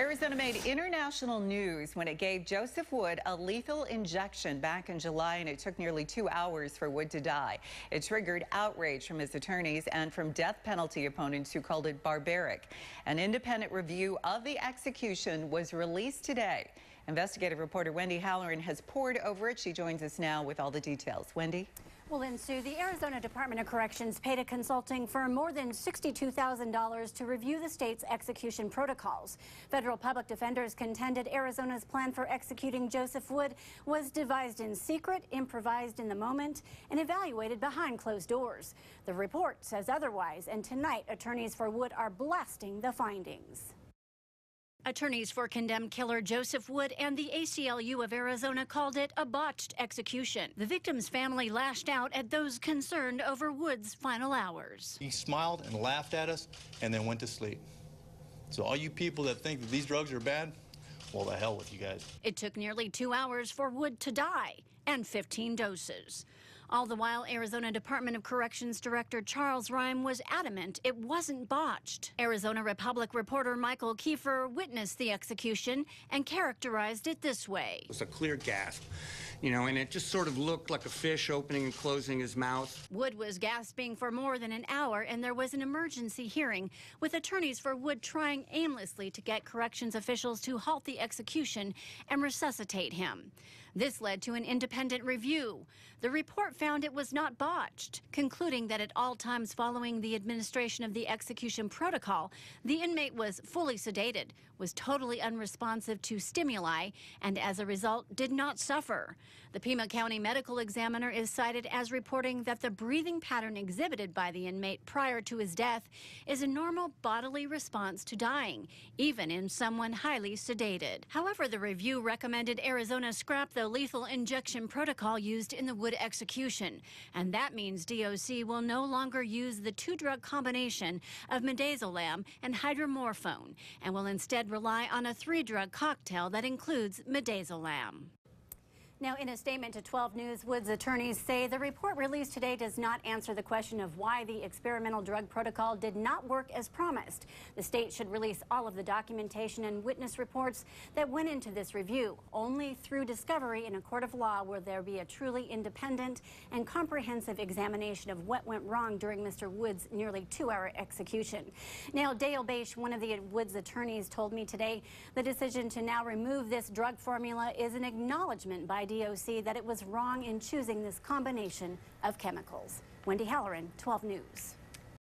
Arizona made international news when it gave Joseph Wood a lethal injection back in July, and it took nearly two hours for Wood to die. It triggered outrage from his attorneys and from death penalty opponents who called it barbaric. An independent review of the execution was released today. Investigative reporter Wendy Halloran has poured over it. She joins us now with all the details. Wendy? Well, in Sue, the Arizona Department of Corrections paid a consulting firm more than $62,000 to review the state's execution protocols. Federal public defenders contended Arizona's plan for executing Joseph Wood was devised in secret, improvised in the moment, and evaluated behind closed doors. The report says otherwise, and tonight attorneys for Wood are blasting the findings. Attorneys for condemned killer Joseph Wood and the ACLU of Arizona called it a botched execution. The victim's family lashed out at those concerned over Wood's final hours. He smiled and laughed at us and then went to sleep. So all you people that think that these drugs are bad, well, the hell with you guys. It took nearly two hours for Wood to die and 15 doses. All the while, Arizona Department of Corrections Director Charles Ryan was adamant it wasn't botched. Arizona Republic reporter Michael Kiefer witnessed the execution and characterized it this way. It was a clear gasp, you know, and it just sort of looked like a fish opening and closing his mouth. Wood was gasping for more than an hour, and there was an emergency hearing with attorneys for Wood trying aimlessly to get corrections officials to halt the execution and resuscitate him. This led to an independent review. The report found it was not botched, concluding that at all times following the administration of the execution protocol, the inmate was fully sedated, was totally unresponsive to stimuli, and as a result did not suffer. The Pima County medical examiner is cited as reporting that the breathing pattern exhibited by the inmate prior to his death is a normal bodily response to dying, even in someone highly sedated. However, the review recommended Arizona scrap the lethal injection protocol used in the Wood execution, and that means DOC will no longer use the two-drug combination of midazolam and hydromorphone, and will instead rely on a three-drug cocktail that includes midazolam. Now, in a statement to 12 News, Wood's attorneys say the report released today does not answer the question of why the experimental drug protocol did not work as promised. The state should release all of the documentation and witness reports that went into this review. Only through discovery in a court of law will there be a truly independent and comprehensive examination of what went wrong during Mr. Wood's nearly two-hour execution. Now, Dale Baich, one of the Wood's attorneys, told me today the decision to now remove this drug formula is an acknowledgement by DOC that it was wrong in choosing this combination of chemicals. Wendy Halloran, 12 News.